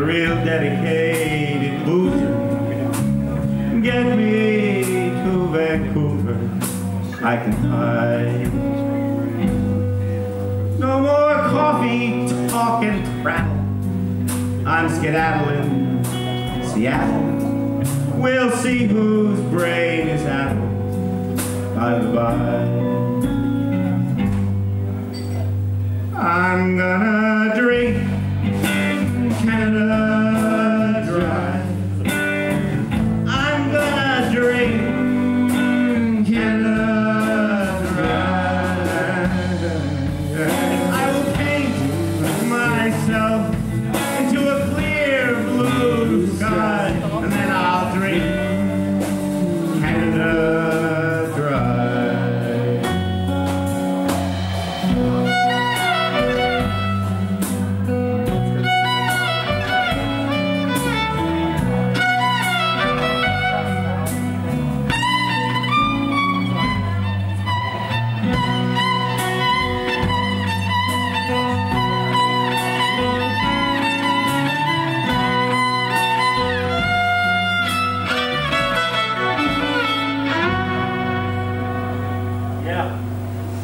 a real dedicated boozer. Get me to Vancouver, I can hide. No more coffee, talk, and prattle. I'm skedaddling Seattle. We'll see whose brain is out by the. I'm gonna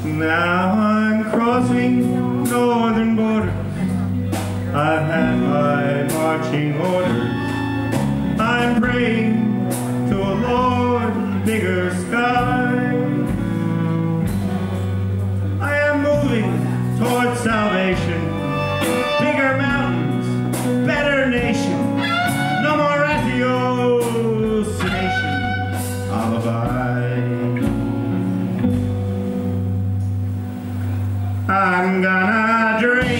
Now I'm crossing northern borders. I've had my marching orders. I'm praying to a Lord bigger sky. I am moving towards salvation. I'm gonna drink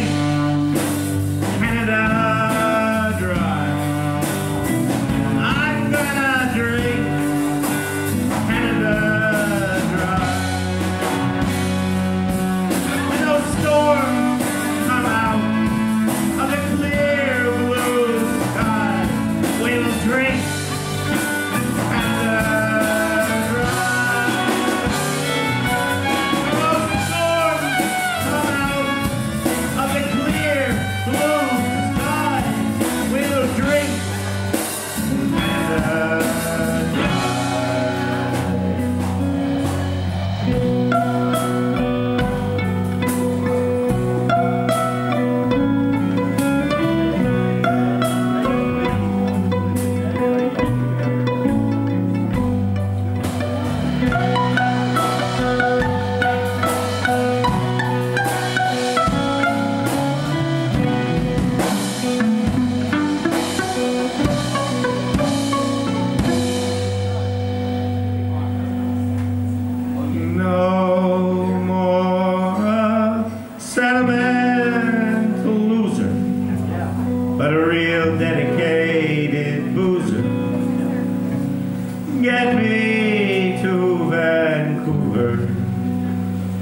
me to Vancouver,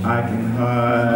I can hide.